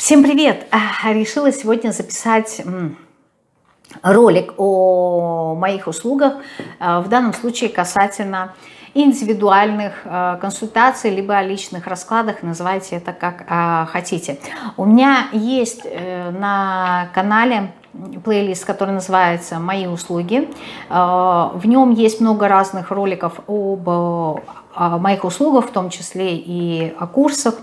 Всем привет! Решила сегодня записать ролик о моих услугах, в данном случае касательно индивидуальных э, консультаций, либо о личных раскладах, называйте это как э, хотите. У меня есть э, на канале плейлист, который называется «Мои услуги». В нем есть много разных роликов об моих услугах, в том числе и о курсах,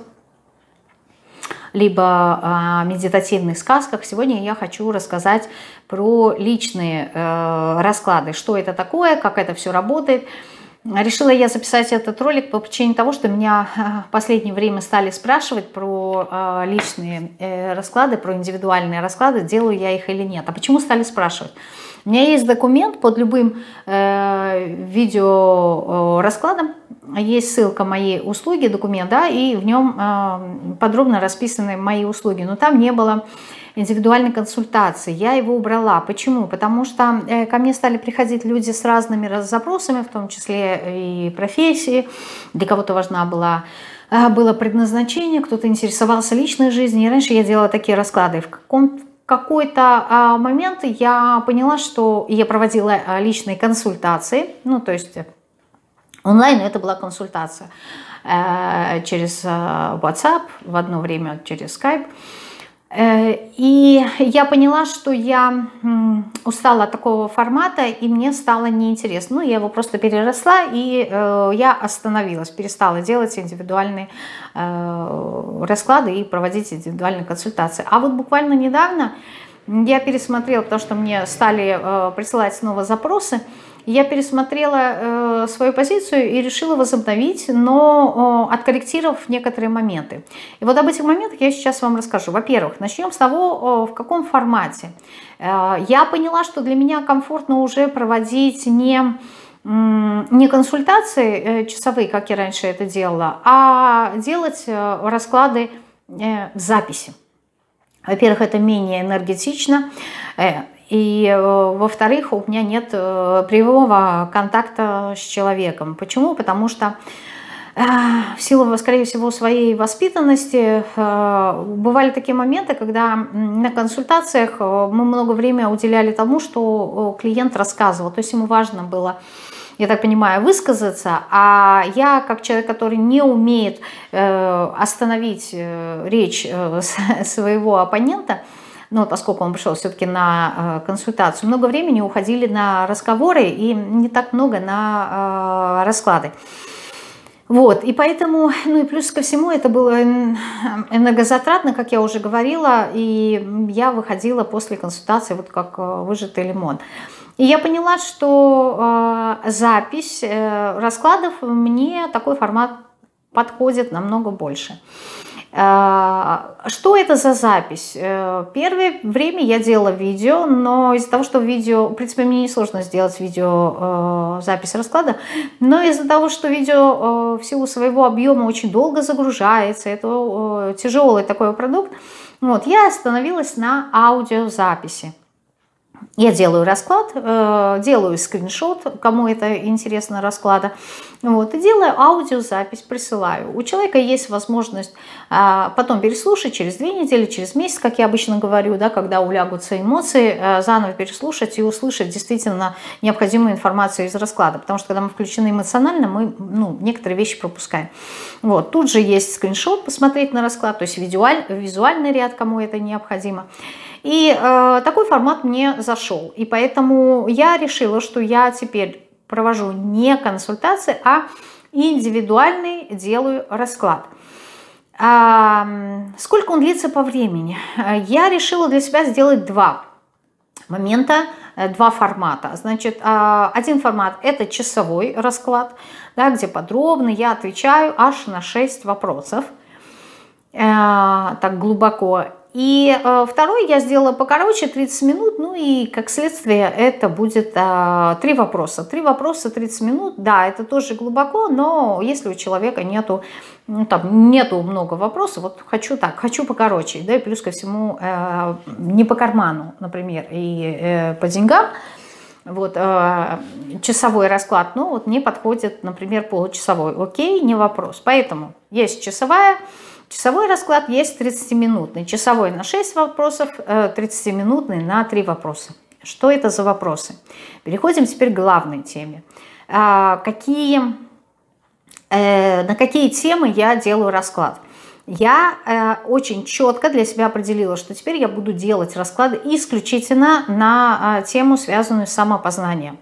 либо о медитативных сказках. Сегодня я хочу рассказать про личные расклады, что это такое, как это все работает – Решила я записать этот ролик по причине того, что меня э, в последнее время стали спрашивать про э, личные э, расклады, про индивидуальные расклады, делаю я их или нет. А почему стали спрашивать? У меня есть документ под любым видео раскладом, есть ссылка моей услуги, документ, да, и в нем подробно расписаны мои услуги. Но там не было индивидуальной консультации. Я его убрала. Почему? Потому что э, ко мне стали приходить люди с разными запросами, в том числе и профессии. Для кого-то важна была э, было предназначение, кто-то интересовался личной жизнью. И раньше я делала такие расклады. В каком какой-то а, момент я поняла, что я проводила а, личные консультации, ну, то есть онлайн это была консультация э, через WhatsApp, в одно время через Skype. Э, и я поняла, что я устала от такого формата, и мне стало неинтересно. Ну, я его просто переросла, и э, я остановилась, перестала делать индивидуальные э, расклады и проводить индивидуальные консультации. А вот буквально недавно я пересмотрела, потому что мне стали присылать снова запросы, я пересмотрела э, свою позицию и решила возобновить, но э, откорректировав некоторые моменты. И вот об этих моментах я сейчас вам расскажу. Во-первых, начнем с того, э, в каком формате. Э, я поняла, что для меня комфортно уже проводить не не консультации э, часовые, как я раньше это делала, а делать э, расклады э, в записи. Во-первых, это менее энергетично, и, э, во-вторых, у меня нет э, прямого контакта с человеком. Почему? Потому что э, в силу, скорее всего, своей воспитанности бывали такие моменты, когда на консультациях мы много времени уделяли тому, что клиент рассказывал. То есть ему важно было я так понимаю, высказаться, а я, как человек, который не умеет остановить речь своего оппонента, ну, поскольку он пришел все-таки на э, консультацию, много времени уходили на разговоры и не так много на э, расклады. Вот, и поэтому, ну и плюс ко всему, это было энергозатратно, как я уже говорила, и я выходила после консультации вот как э, выжатый лимон. И я поняла, что э, запись э, раскладов мне такой формат подходит намного больше. А, что это за запись? Э, первое время я делала видео, но из-за того, что видео, в принципе, мне не сложно сделать видео э, запись расклада, но из-за того, что видео э, в силу своего объема очень долго загружается, это тяжелый такой продукт, вот, я остановилась на аудиозаписи. Я делаю расклад, э, делаю скриншот, кому это интересно расклада, вот, и делаю аудиозапись, присылаю. У человека есть возможность а, потом переслушать через две недели, через месяц, как я обычно говорю, да, когда улягутся эмоции, а, заново переслушать и услышать действительно необходимую информацию из расклада. Потому что когда мы включены эмоционально, мы ну, некоторые вещи пропускаем. Вот, тут же есть скриншот, посмотреть на расклад, то есть визуаль, визуальный ряд, кому это необходимо. И э, такой формат мне зашел. И поэтому я решила, что я теперь провожу не консультации, а индивидуальный делаю расклад. А, сколько он длится по времени? Я решила для себя сделать два момента, э, два формата. Значит, а, один формат – это часовой расклад, да, где подробно я отвечаю аж на 6 вопросов, э, так глубоко. И э, второй я сделала покороче, 30 минут, ну и как следствие это будет э, три вопроса. Три вопроса, 30 минут, да, это тоже глубоко, но если у человека нету, ну, там, нету много вопросов, вот хочу так, хочу покороче, да, и плюс ко всему э, не по карману, например, и э, по деньгам, вот, э, часовой расклад, ну вот мне подходит, например, получасовой, окей, не вопрос. Поэтому есть часовая, Часовой расклад есть 30-минутный. Часовой на 6 вопросов, 30-минутный на 3 вопроса. Что это за вопросы? Переходим теперь к главной теме. А, какие, э, на какие темы я делаю расклад? Я э, очень четко для себя определила, что теперь я буду делать расклады исключительно на э, тему, связанную с самопознанием.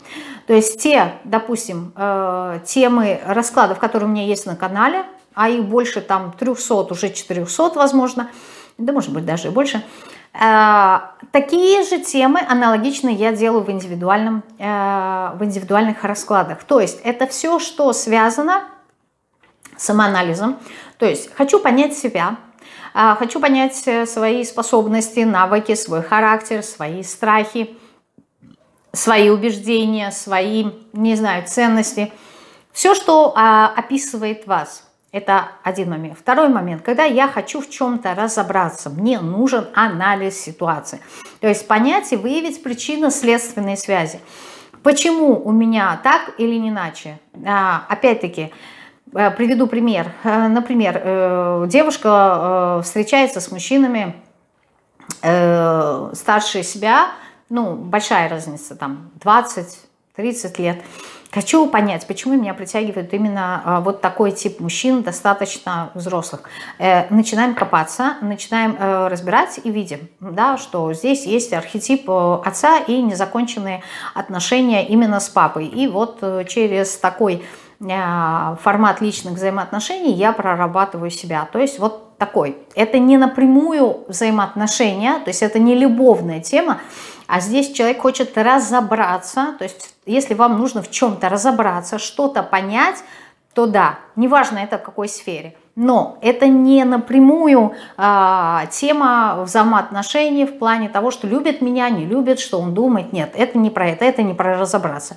То есть те, допустим, э, темы раскладов, которые у меня есть на канале, а их больше там 300, уже 400 возможно, да может быть даже и больше – Э, такие же темы аналогичные я делаю в, индивидуальном, э, в индивидуальных раскладах. То есть это все, что связано с самоанализом. То есть хочу понять себя, э, хочу понять свои способности, навыки, свой характер, свои страхи, свои убеждения, свои, не знаю, ценности. Все, что описывает вас. Это один момент. Второй момент. Когда я хочу в чем-то разобраться, мне нужен анализ ситуации. То есть понять и выявить причинно-следственные связи. Почему у меня так или не иначе? А, опять-таки, э, приведу пример. Э, например, э, девушка встречается с мужчинами старше себя, ну, большая разница, там, 20-30 лет. Хочу понять, почему меня притягивает именно а, вот такой тип мужчин, достаточно взрослых. Э, начинаем копаться, начинаем э, разбирать и видим, да, что здесь есть архетип э, отца и незаконченные отношения именно с папой. И вот через такой формат личных взаимоотношений я прорабатываю себя. То есть вот такой. Это не напрямую взаимоотношения, то есть это не любовная тема, а здесь человек хочет разобраться, то есть если вам нужно в чем-то разобраться, что-то понять, то да, неважно это в какой сфере. Но это не напрямую э, тема взаимоотношений в плане того, что любит меня, не любит, что он думает. Нет, это не про это, это не про разобраться.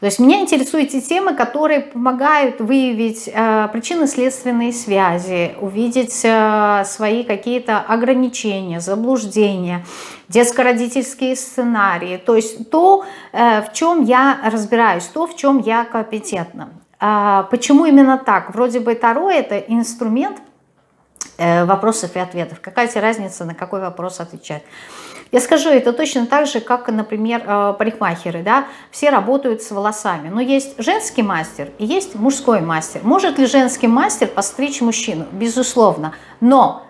То есть меня интересуют те темы, которые помогают выявить э, причинно-следственные связи, увидеть э, свои какие-то ограничения, заблуждения, детско-родительские сценарии. То есть то, э, в чем я разбираюсь, то, в чем я компетентна. Э, почему именно так? Вроде бы Таро это инструмент э, вопросов и ответов. Какая тебе разница, на какой вопрос отвечать? Я скажу, это точно так же, как, например, э, парикмахеры, да, все работают с волосами, но есть женский мастер и есть мужской мастер. Может ли женский мастер постричь мужчину? Безусловно, но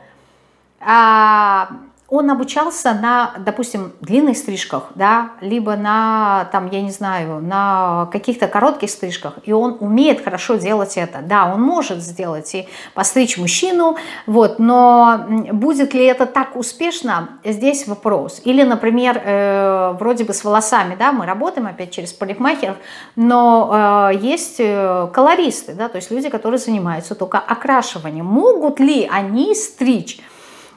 а, он обучался на, допустим, длинных стрижках, да, либо на, там, я не знаю, на каких-то коротких стрижках, и он умеет хорошо делать это. Да, он может сделать и постричь мужчину, вот, но будет ли это так успешно, здесь вопрос. Или, например, э, вроде бы с волосами, да, мы работаем опять через парикмахеров, но э, есть э, колористы, да, то есть люди, которые занимаются только окрашиванием. Могут ли они стричь?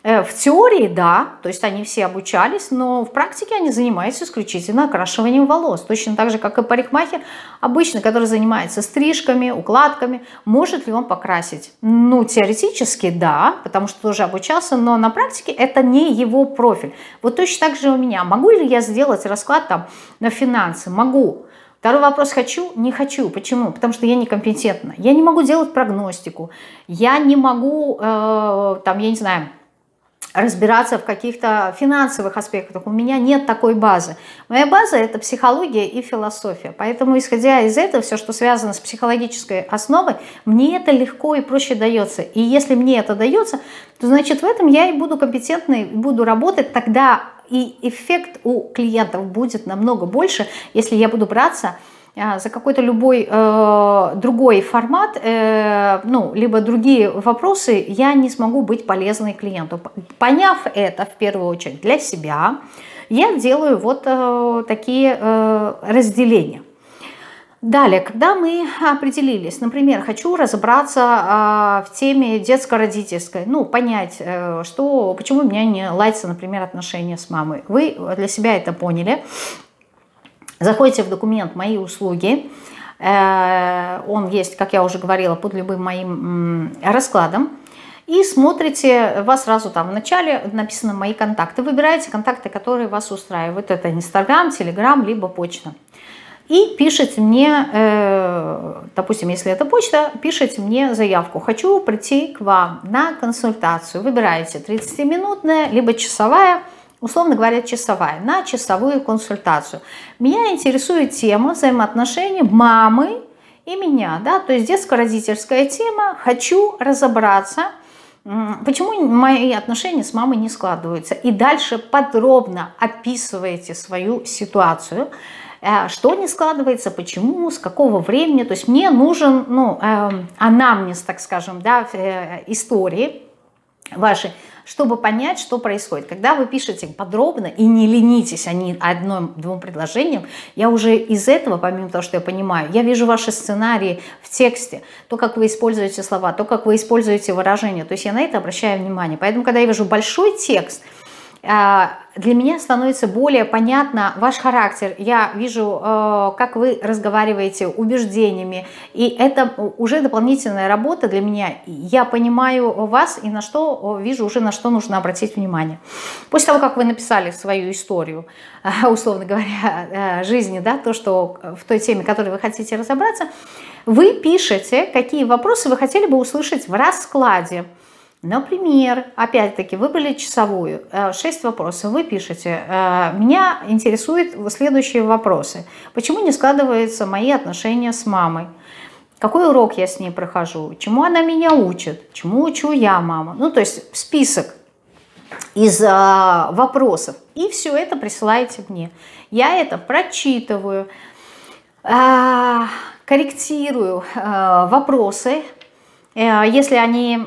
Э, в теории, да, то есть они все обучались, но в практике они занимаются исключительно окрашиванием волос. Точно так же, как и парикмахер обычно, который занимается стрижками, укладками. Может ли он покрасить? Ну, теоретически, да, потому что тоже обучался, но на практике это не его профиль. Вот точно так же у меня. Могу ли я сделать расклад там на финансы? Могу. Второй вопрос хочу, не хочу. Почему? Потому что я некомпетентна. Я не могу делать прогностику. Я не могу, э, там, я не знаю, разбираться в каких-то финансовых аспектах. У меня нет такой базы. Моя база – это психология и философия. Поэтому, исходя из этого, все, что связано с психологической основой, мне это легко и проще дается. И если мне это дается, то значит в этом я и буду компетентной, буду работать, тогда и эффект у клиентов будет намного больше, если я буду браться за какой-то любой э, другой формат, э, ну, либо другие вопросы, я не смогу быть полезной клиенту. Поняв это в первую очередь для себя, я делаю вот э, такие э, разделения. Далее, когда мы определились, например, хочу разобраться э, в теме детско-родительской, ну, понять, э, что, почему у меня не ладятся, например, отношения с мамой. Вы для себя это поняли, Заходите в документ «Мои услуги». Э, он есть, как я уже говорила, под любым моим раскладом. И смотрите, вас сразу там в начале написано «Мои контакты». Выбираете контакты, которые вас устраивают. Это Инстаграм, Телеграм, либо почта. и пишите мне, э, допустим, если это почта, пишите мне заявку. Хочу прийти к вам на консультацию. Выбираете 30-минутная, либо часовая, условно говоря, часовая, на часовую консультацию. Меня интересует тема взаимоотношений мамы и меня, да, то есть детско-родительская тема. Хочу разобраться, почему мои отношения с мамой не складываются. И дальше подробно описываете свою ситуацию, Э, что не складывается, почему, с какого времени. То есть мне нужен ну, э, анамнез, так скажем, да, э, истории вашей, чтобы понять, что происходит. Когда вы пишете подробно и не ленитесь они одним-двум предложением, я уже из этого, помимо того, что я понимаю, я вижу ваши сценарии в тексте, то, как вы используете слова, то, как вы используете выражения. То есть я на это обращаю внимание. Поэтому, когда я вижу большой текст – для меня становится более понятно ваш характер. Я вижу, э, как вы разговариваете убеждениями, и это уже дополнительная работа для меня. Я понимаю вас и на что вижу уже на что нужно обратить внимание. После того, как вы написали свою историю, условно говоря, э, жизни, да, то, что в той теме, которой вы хотите разобраться, вы пишете, какие вопросы вы хотели бы услышать в раскладе. Например, опять-таки, выбрали часовую, 6 э, вопросов, вы пишете, э, меня интересуют следующие вопросы. Почему не складываются мои отношения с мамой? Какой урок я с ней прохожу? Чему она меня учит? Чему учу я маму? Ну, то есть список из а, вопросов. И все это присылаете мне. Я это прочитываю, а, корректирую а, вопросы, если они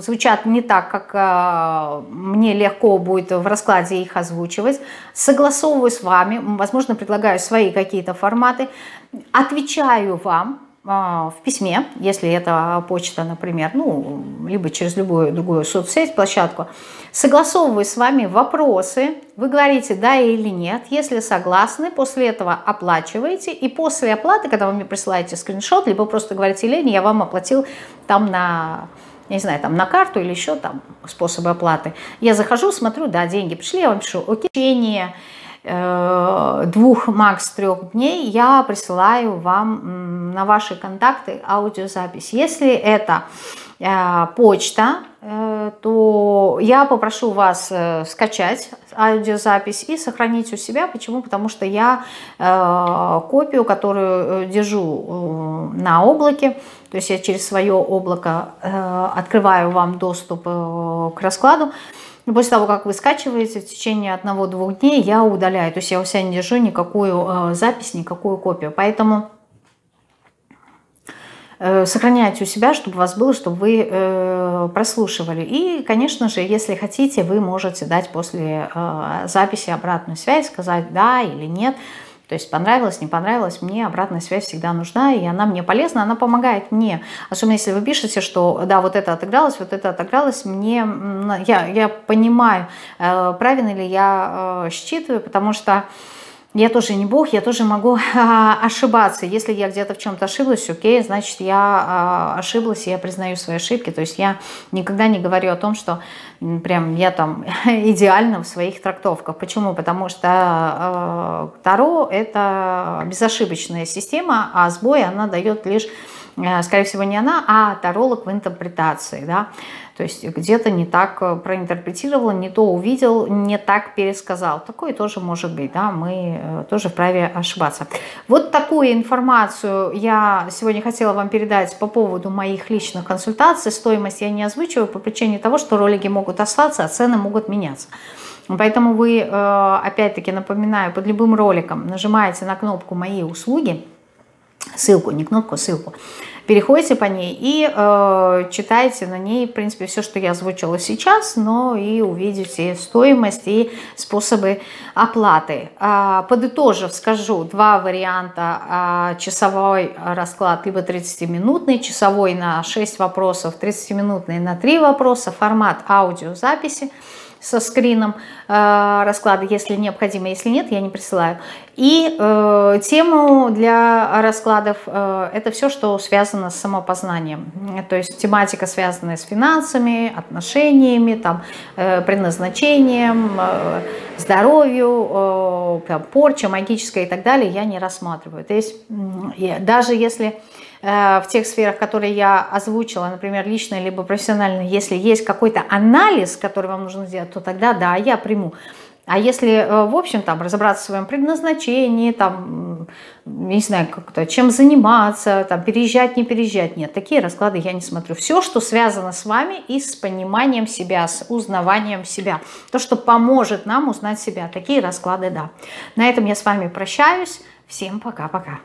звучат не так, как э, мне легко будет в раскладе их озвучивать, согласовываю с вами, возможно, предлагаю свои какие-то форматы, отвечаю вам, в письме, если это почта, например, ну, либо через любую другую соцсеть, площадку, согласовываю с вами вопросы, вы говорите да или нет, если согласны, после этого оплачиваете, и после оплаты, когда вы мне присылаете скриншот, либо просто говорите, Лене, я вам оплатил там на не знаю, там на карту или еще там способы оплаты. Я захожу, смотрю, да, деньги пришли, я вам пишу, окей, двух, макс трех дней я присылаю вам на ваши контакты аудиозапись. Если это э, почта, э, то я попрошу вас скачать аудиозапись и сохранить у себя. Почему? Потому что я копию, которую держу на облаке, то есть я через свое облако открываю вам доступ к раскладу, после того, как вы скачиваете, в течение одного-двух дней я удаляю. То есть я у себя не держу никакую э, запись, никакую копию. Поэтому э, сохраняйте у себя, чтобы у вас было, чтобы вы э, прослушивали. И, конечно же, если хотите, вы можете дать после записи обратную связь, сказать да или нет. То есть понравилось, не понравилось, мне обратная связь всегда нужна, и она мне полезна, она помогает мне. Особенно если вы пишете, что да, вот это отыгралось, вот это отыгралось, мне, я, я понимаю, э, правильно ли я э, считываю, потому что я тоже не бог, я тоже могу а, ошибаться. Если я где-то в чем-то ошиблась, окей, значит, я а, ошиблась, я признаю свои ошибки. То есть я никогда не говорю о том, что прям я там идеально в своих трактовках. Почему? Потому что а, Таро – это безошибочная система, а сбой она дает лишь, скорее всего, не она, а таролог в интерпретации. Да? То есть где-то не так э, проинтерпретировал, не то увидел, не так пересказал. Такое тоже может быть, да, мы э, тоже вправе ошибаться. Вот такую информацию я сегодня хотела вам передать по поводу моих личных консультаций. Стоимость я не озвучиваю по причине того, что ролики могут остаться, а цены могут меняться. Поэтому вы, э, опять-таки напоминаю, под любым роликом нажимаете на кнопку «Мои услуги», ссылку, не кнопку, ссылку, переходите по ней и э, читаете на ней, в принципе, все, что я озвучила сейчас, но и увидите стоимость и способы оплаты. Э, подытожив, скажу два варианта. Э, часовой расклад, либо 30-минутный, часовой на 6 вопросов, 30-минутный на 3 вопроса, формат аудиозаписи со скрином э, расклада, если необходимо, если нет, я не присылаю. И э, тему для раскладов э, это все, что связано с самопознанием. То есть тематика, связанная с финансами, отношениями, там, э, предназначением, э, здоровью, э, порча магическая и так далее, я не рассматриваю. То есть даже если в тех сферах, которые я озвучила, например, личное либо профессиональное, если есть какой-то анализ, который вам нужно сделать, то тогда да, я приму. А если, э, в общем, там, разобраться в своем предназначении, там, не знаю, как-то, чем заниматься, там, переезжать, не переезжать, нет, такие расклады я не смотрю. Все, что связано с вами и с пониманием себя, с узнаванием себя. То, что поможет нам узнать себя. Такие расклады, да. На этом я с вами прощаюсь. Всем пока-пока.